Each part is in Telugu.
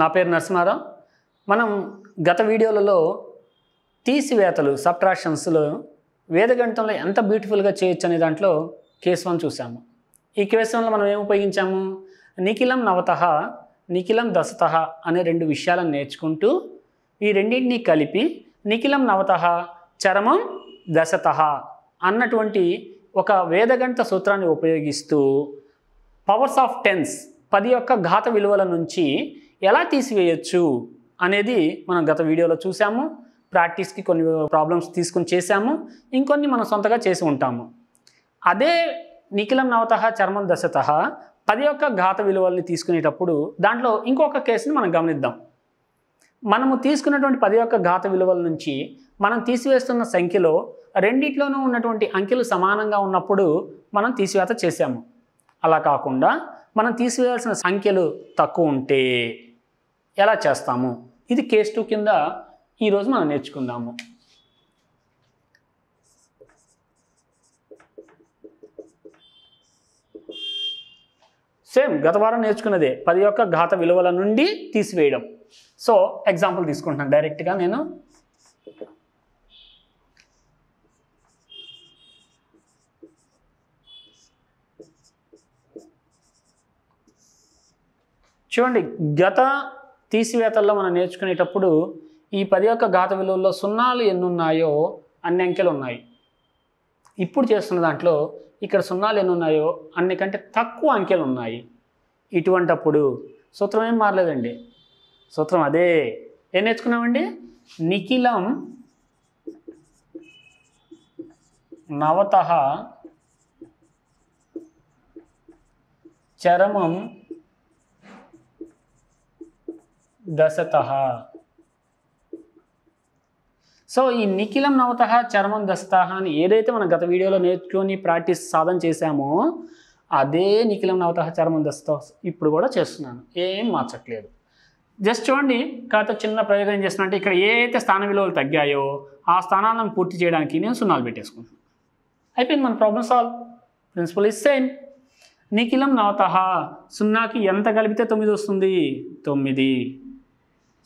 నా పేరు నరసింహారావు. మనం గత వీడియోలలో తీసివేతలు సబ్ట్రాక్షన్స్లో వేదగణితంలో ఎంత బ్యూటిఫుల్గా చేయొచ్చు అనే దాంట్లో కేసు వన్ చూసాము ఈ కేసు వన్లో మనం ఏం ఉపయోగించాము? నిఖిలం నవతః నిఖిలం దశతః అనే రెండు విషయాలను నేర్చుకుంటూ ఈ రెండింటినీ కలిపి నిఖిలం నవతః చరమం దశతః అన్నటువంటి ఒక వేదగణిత సూత్రాన్ని ఉపయోగిస్తూ పవర్స్ ఆఫ్ టెన్స్ పది యొక్క ఘాత విలువల నుంచి ఎలా తీసివేయచ్చు అనేది మనం గత వీడియోలో చూసాము ప్రాక్టీస్కి కొన్ని ప్రాబ్లమ్స్ తీసుకుని చేసాము ఇంకొన్ని మనం సొంతగా చేసి ఉంటాము. అదే నిఖిలం నవత చర్మం దశత పది యొక్క ఘాత విలువల్ని తీసుకునేటప్పుడు దాంట్లో ఇంకొక కేసుని మనం గమనిద్దాం. మనము తీసుకున్నటువంటి పది యొక్క ఘాత విలువల నుంచి మనం తీసివేస్తున్న సంఖ్యలో రెండిట్లోనూ ఉన్నటువంటి అంకెలు సమానంగా ఉన్నప్పుడు మనం తీసివేత చేసాము అలా కాకుండా మనం తీసివేయాల్సిన సంఖ్యలు తక్కువ ఉంటే ఎలా చేస్తాము? ఇది కేస్ టూ కింద ఈరోజు మనం నేర్చుకుందాము. సేమ్ గత వారం నేర్చుకున్నదే. పది యొక్క ఘాత విలువల నుండి తీసివేయడం. సో ఎగ్జాంపుల్ తీసుకుంటున్నాను డైరెక్ట్గా నేను. చూడండి గత తీసివేతల్లో మనం నేర్చుకునేటప్పుడు ఈ పది యొక్క ఘాత విలువల్లో సున్నాలు ఎన్ని ఉన్నాయో అన్ని అంకెలు ఉన్నాయి. ఇప్పుడు చేస్తున్న దాంట్లో ఇక్కడ సున్నాలు ఎన్ని ఉన్నాయో అన్ని కంటే తక్కువ అంకెలు ఉన్నాయి. ఇటువంటప్పుడు సూత్రం ఏం మారలేదండి? సూత్రం అదే. ఏం నేర్చుకున్నామండి? నిఖిలం నవత చరమం దశత సో ఈ నిఖిలం నవత చర్మం దశత అని ఏదైతే మనం గత వీడియోలో నేర్చుకొని ప్రాక్టీస్ సాధన చేశామో అదే నిఖిలం నవత చర్మం దశత ఇప్పుడు కూడా చేస్తున్నాను. ఏం మార్చట్లేదు. జస్ట్ చూడండి కాతో చిన్న ప్రయోగం ఏం చేస్తున్నా అంటే ఇక్కడ ఏ అయితే స్థాన విలువలు తగ్గాయో ఆ స్థానాలను పూర్తి చేయడానికి నేను సున్నాలు పెట్టేసుకుంటున్నాను. అయిపోయింది మన problem solve principle is same నిఖిలం నవత సున్నాకి ఎంత కలిపితే తొమ్మిది వస్తుంది? తొమ్మిది.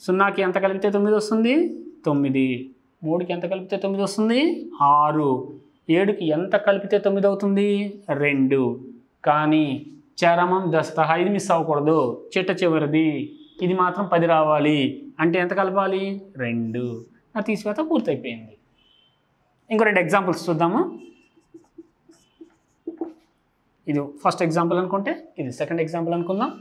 సున్నాకి ఎంత కలిపితే తొమ్మిది వస్తుంది? తొమ్మిది. మూడుకి ఎంత కలిపితే తొమ్మిది వస్తుంది? ఆరు. ఏడుకి ఎంత కలిపితే తొమ్మిది అవుతుంది? రెండు. కానీ చరమం దస్త ఇది మిస్ అవ్వకూడదు. చిట్ట చివరిది. ఇది మాత్రం పది రావాలి. అంటే ఎంత కలపాలి? రెండు. నా తీసివేత పూర్తయిపోయింది. ఇంకో రెండు ఎగ్జాంపుల్స్ చూద్దాము. ఇది ఫస్ట్ ఎగ్జాంపుల్ అనుకుంటే ఇది సెకండ్ ఎగ్జాంపుల్ అనుకుందాం.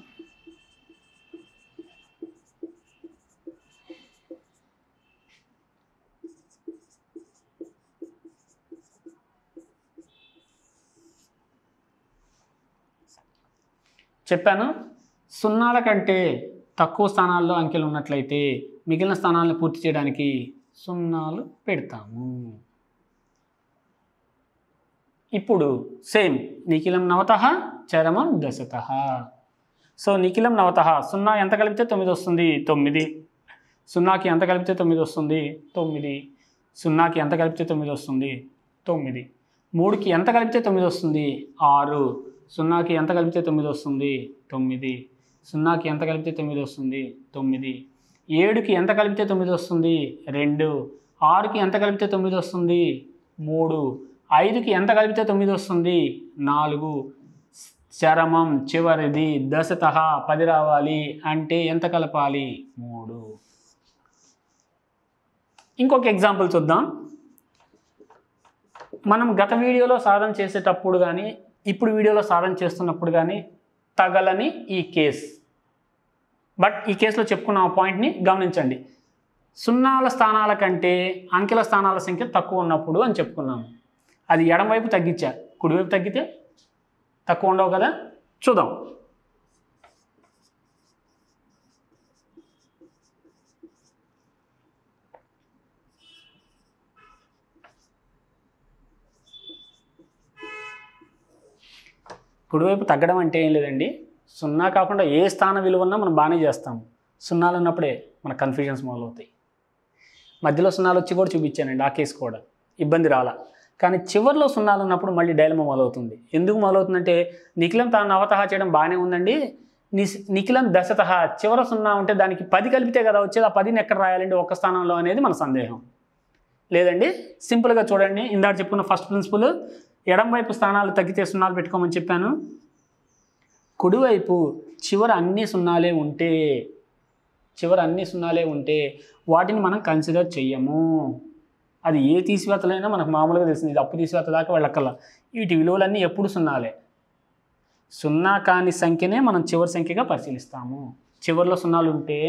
చెప్పాను. సున్నాల కంటే తక్కువ స్థానాల్లో అంకెలు ఉన్నట్లయితే మిగిలిన స్థానాలను పూర్తి చేయడానికి సున్నాలు పెడతాము. ఇప్పుడు సేమ్ నిఖిలం నవత చరమం దశత సో నిఖిలం నవత సున్నా ఎంత కలిపితే తొమ్మిది వస్తుంది? తొమ్మిది. సున్నాకి ఎంత కలిపితే తొమ్మిది వస్తుంది? తొమ్మిది. సున్నాకి ఎంత కలిపితే తొమ్మిది వస్తుంది? తొమ్మిది. మూడుకి ఎంత కలిపితే తొమ్మిది వస్తుంది? ఆరు. సున్నాకి ఎంత కలిపితే తొమ్మిది వస్తుంది? తొమ్మిది. సున్నాకి ఎంత కలిపితే తొమ్మిది వస్తుంది? తొమ్మిది. ఏడుకి ఎంత కలిపితే తొమ్మిది వస్తుంది? రెండు. ఆరుకి ఎంత కలిపితే తొమ్మిది వస్తుంది? మూడు. ఐదుకి ఎంత కలిపితే తొమ్మిది వస్తుంది? నాలుగు. చరమం చివరిది దశత పది రావాలి అంటే ఎంత కలపాలి? మూడు. ఇంకొక ఎగ్జాంపుల్ చూద్దాం. మనం గత వీడియోలో సాధన చేసేటప్పుడు కానీ ఇప్పుడు వీడియోలో సాధన చేస్తున్నప్పుడు కానీ తగలని ఈ కేస్. బట్ ఈ కేసులో చెప్పుకున్న ఆ పాయింట్ని గమనించండి. సున్నాల స్థానాల కంటే అంకెల స్థానాల సంఖ్య తక్కువ ఉన్నప్పుడు అని చెప్పుకున్నాము అది ఎడమవైపు తగ్గించా కుడివైపు తగ్గితే తక్కువ ఉండవు కదా? చూద్దాం. కుడివైపు తగ్గడం అంటే ఏం లేదండి. సున్నా కాకుండా ఏ స్థాన విలువ ఉన్నా మనం బాగానే చేస్తాం. సున్నాలు ఉన్నప్పుడే మన కన్ఫ్యూజన్స్ మొదలవుతాయి. మధ్యలో సున్నాలు వచ్చి కూడా చూపించానండి ఆ కేసు కూడా. ఇబ్బంది రాలా. కానీ చివరిలో సున్నాలు ఉన్నప్పుడు మళ్ళీ డైలమ మొదలవుతుంది. ఎందుకు మొదలవుతుందంటే నిఖిలం తాను నవతహా చేయడం బాగానే ఉందండి. నిస్ నిఖిలం దశతహ చివర సున్నా ఉంటే దానికి పది కలిపితే కదా వచ్చేది ఆ పదిని ఎక్కడ రాయాలండి? ఒక్క స్థానంలో అనేది మన సందేహం. లేదండి? సింపుల్గా చూడండి. ఇందాక చెప్పుకున్న ఫస్ట్ ప్రిన్సిపల్ ఎడంవైపు స్థానాలు తగ్గితే సున్నాలు పెట్టుకోమని చెప్పాను. కుడివైపు చివర అన్ని సున్నాలే ఉంటే చివర అన్ని సున్నాలే ఉంటే వాటిని మనం కన్సిడర్ చెయ్యము. అది ఏ తీసివేతలైనా మనకు మామూలుగా తెలిసింది. ఇది అప్పు తీసివేత దాకా వెళ్ళక్కల్లా వీటి విలువలన్నీ ఎప్పుడు సున్నాలే? సున్నా కాని సంఖ్యనే మనం చివరి సంఖ్యగా పరిశీలిస్తాము. చివరిలో సున్నాలు ఉంటే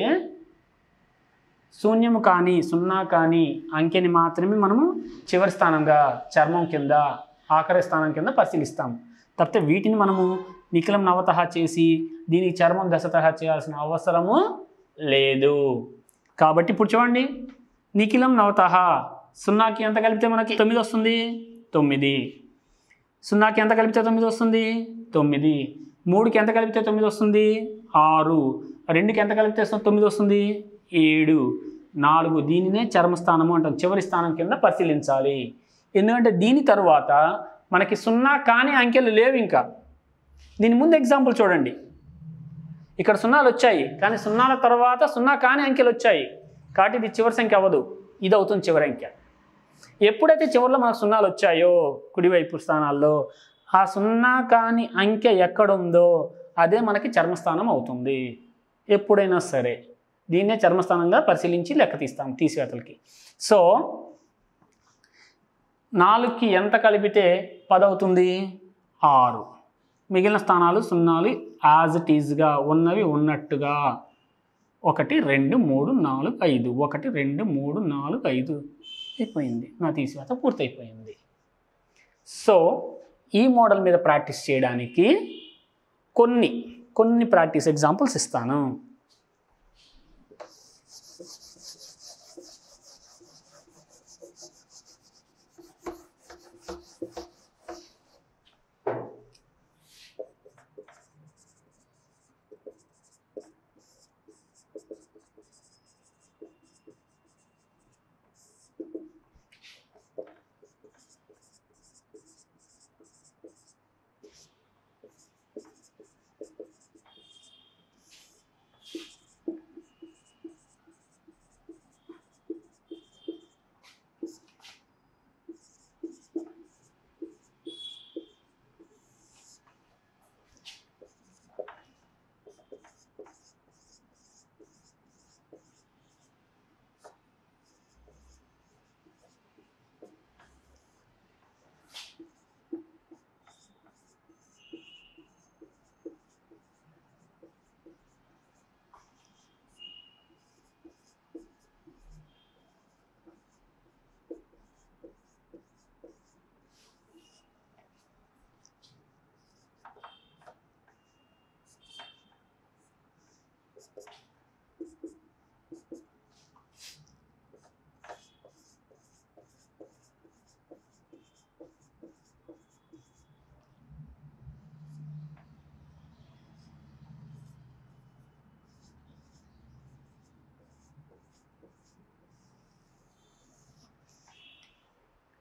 శూన్యము కానీ సున్నా కానీ అంకెని మాత్రమే మనము చివరి స్థానంగా చర్మం కింద ఆఖరి స్థానం కింద పరిశీలిస్తాము. తప్పితే వీటిని మనము నిఖిలం నవతహ చేసి దీనికి చర్మం దశతహ చేయాల్సిన అవసరము లేదు. కాబట్టి ఇప్పుడు చూడండి. నిఖిలం నవతహ. సున్నాకి ఎంత కలిపితే మనకి తొమ్మిది వస్తుంది? తొమ్మిది. సున్నాకి ఎంత కలిపితే తొమ్మిది వస్తుంది? తొమ్మిది. మూడుకి ఎంత కలిపితే తొమ్మిది వస్తుంది? ఆరు. రెండుకి ఎంత కలిపితే తొమ్మిది వస్తుంది? ఏడు. నాలుగు. దీనినే చర్మస్థానము అంటాం. చివరి స్థానం కింద పరిశీలించాలి. ఎందుకంటే దీని తరువాత మనకి సున్నా కాని అంకెలు లేవు ఇంకా. దీని ముందు ఎగ్జాంపుల్ చూడండి. ఇక్కడ సున్నాలు వచ్చాయి కానీ సున్నాల తర్వాత సున్నా కాని అంకెలు వచ్చాయి. కాబట్టి ఇది చివరి సంఖ్య అవ్వదు. ఇది అవుతుంది చివరి అంకె. ఎప్పుడైతే చివరిలో మనకు సున్నాలు వచ్చాయో కుడివైపు స్థానాల్లో ఆ సున్నా కాని అంకె ఎక్కడుందో అదే మనకి చర్మస్థానం అవుతుంది. ఎప్పుడైనా సరే దీన్నే చర్మస్థానంగా పరిశీలించి లెక్క తీస్తాం తీసివేతలకి. సో నాలుగుకి ఎంత కలిపితే పదవుతుంది? ఆరు. మిగిలిన స్థానాలు సున్నాలు యాజ్ ఇట్ ఈజ్గా ఉన్నవి ఉన్నట్టుగా. ఒకటి రెండు మూడు నాలుగు ఐదు. ఒకటి రెండు మూడు నాలుగు ఐదు. అయిపోయింది. నా తీసివేత పూర్తయిపోయింది. సో ఈ మోడల్ మీద ప్రాక్టీస్ చేయడానికి కొన్ని కొన్ని ప్రాక్టీస్ ఎగ్జాంపుల్స్ ఇస్తాను.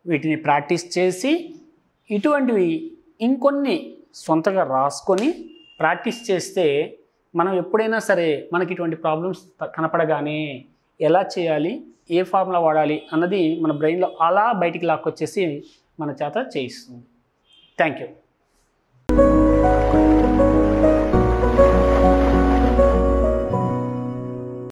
వీటిని ప్రాక్టీస్ చేసి ఇటువంటివి ఇంకొన్ని సొంతగా రాసుకొని ప్రాక్టీస్ చేస్తే మనం ఎప్పుడైనా సరే మనకి ఇటువంటి ప్రాబ్లమ్స్ కనపడగానే ఎలా చేయాలి ఏ ఫార్ములా వాడాలి అన్నది మన బ్రెయిన్లో అలా బయటికి లాక్కొచ్చేసి మన చేత చేయిస్తుంది. Thank you.